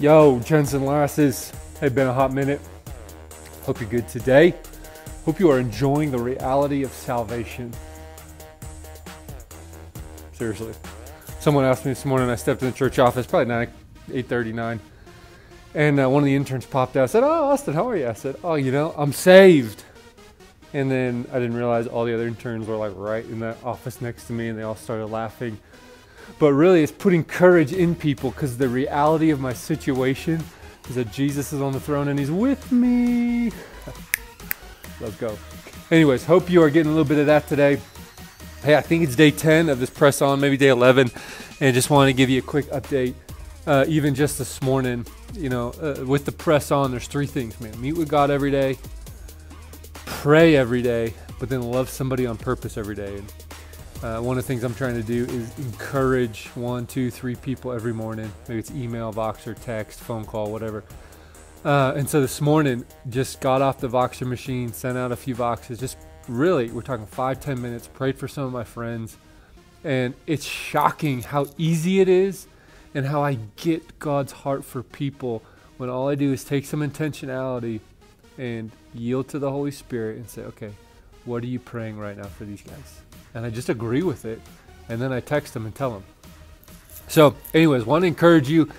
Yo, Jensen Lasses. Hey, been a hot minute. Hope you're good today. Hope you are enjoying the reality of salvation. Seriously. Someone asked me this morning. I stepped in the church office, probably nine, eight thirty nine, and uh, one of the interns popped out. I said, "Oh, Austin, how are you?" I said, "Oh, you know, I'm saved." And then I didn't realize all the other interns were like right in the office next to me, and they all started laughing. But really, it's putting courage in people because the reality of my situation is that Jesus is on the throne and He's with me. Let's go. Anyways, hope you are getting a little bit of that today. Hey, I think it's day 10 of this press on, maybe day 11, and just want to give you a quick update. Uh, even just this morning, you know, uh, with the press on, there's three things, man. Meet with God every day, pray every day, but then love somebody on purpose every day. And uh, one of the things I'm trying to do is encourage one, two, three people every morning. Maybe it's email, Voxer, text, phone call, whatever. Uh, and so this morning, just got off the Voxer machine, sent out a few Voxes, just really, we're talking five, ten minutes, prayed for some of my friends. And it's shocking how easy it is and how I get God's heart for people when all I do is take some intentionality and yield to the Holy Spirit and say, okay, what are you praying right now for these guys? And I just agree with it. And then I text them and tell them. So, anyways, want to encourage you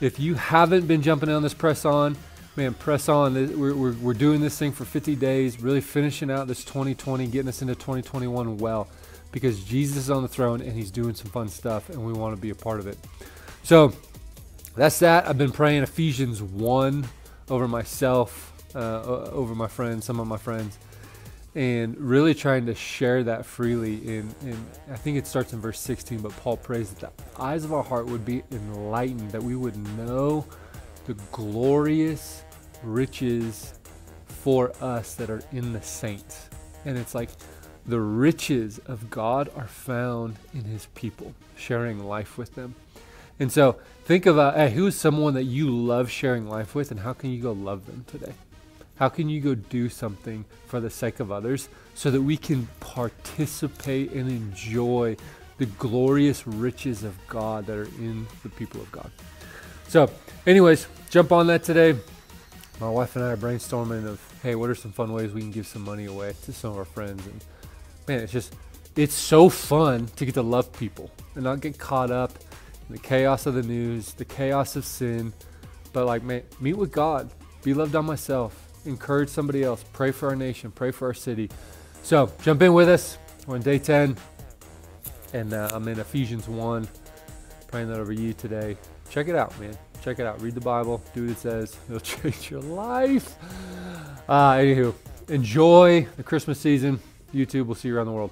if you haven't been jumping on this press on, man, press on. We're, we're, we're doing this thing for 50 days, really finishing out this 2020, getting us into 2021 well, because Jesus is on the throne and he's doing some fun stuff, and we want to be a part of it. So that's that. I've been praying Ephesians 1 over myself, uh, over my friends, some of my friends, and really trying to share that freely. In, in I think it starts in verse 16, but Paul prays that the eyes of our heart would be enlightened, that we would know the glorious riches for us that are in the saints. And it's like the riches of God are found in his people, sharing life with them. And so think about uh, hey, who is someone that you love sharing life with, and how can you go love them today? How can you go do something for the sake of others so that we can participate and enjoy the glorious riches of God that are in the people of God? So, anyways, jump on that today. My wife and I are brainstorming of, hey, what are some fun ways we can give some money away to some of our friends? And man, it's just, it's so fun to get to love people and not get caught up in the chaos of the news, the chaos of sin, but like, man, meet with God, be loved on myself, encourage somebody else, pray for our nation, pray for our city. So jump in with us. On day 10, and uh, I'm in Ephesians 1, praying that over you today. Check it out, man. Check it out. Read the Bible, do what it says, it'll change your life. Uh, anywho, enjoy the Christmas season. YouTube, we'll see you around the world.